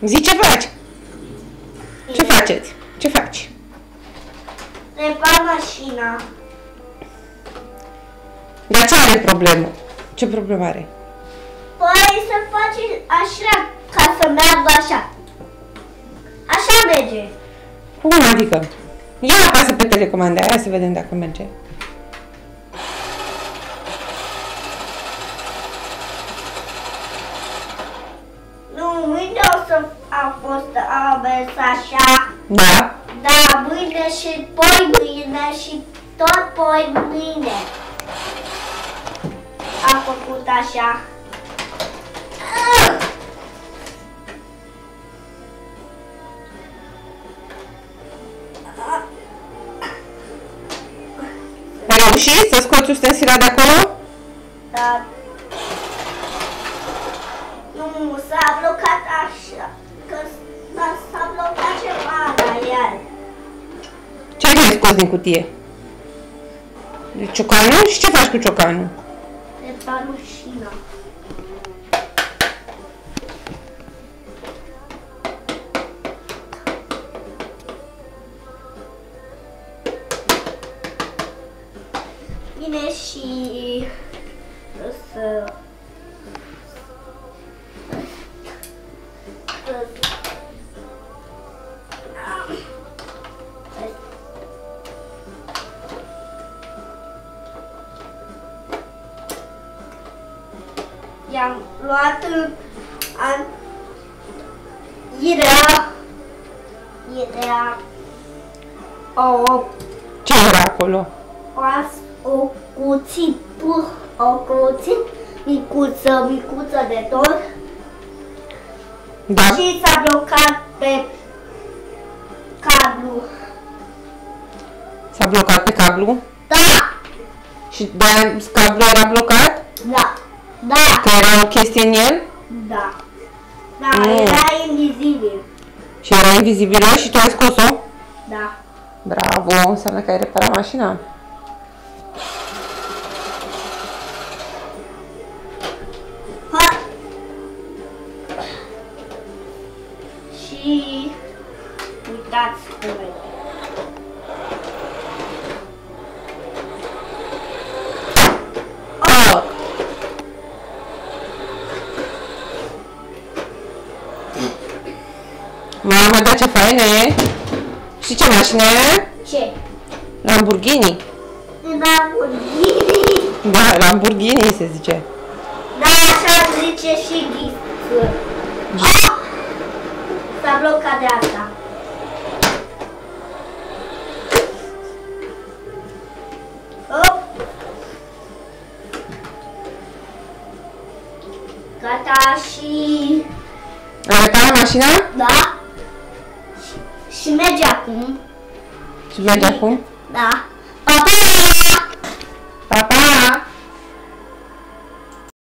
Zi ce faci? Ce faceți? Ce faci? Repar mașina. Dar ce are problemă? Ce problemă are? Păi să faci așa, ca să meargă așa. Așa merge. Cum adică? Ia apasă pe telecomandă aia să vedem dacă merge. Mâine o să a fost a mers așa. Da? Da, mâine și poi mâine și tot poi mâine. A făcut așa. Ai reușit să scoți ustensila de scos din cutie? De ciocanul? Și ce faci cu ciocanul? De parușina. Bine și să I-am luat an era era o Ce era acolo? o, as- o cuțit o cuțit micuță, micuță de tot Da? și s-a blocat pe cablu. S-a blocat pe cablu? Da, Și de cablu era blocat? da, da, Că era o chestie în el? da. Da, Mm. era invizibil. Și era invizibilă și tu ai scos-o? Da. Bravo, înseamnă că ai reparat mașina. Ha. Și uitați cum e. Mamă, da ce faină e! Și ce mașină e? Ce? Lamborghini. Lamborghini. Da, Lamborghini se zice. Da, așa zice și ghisul. Ah! S-a blocat de asta. Hop. Gata și... Ai reparat mașina? Da. Și, și merge acum. Și merge acum? Da. Pa, pa!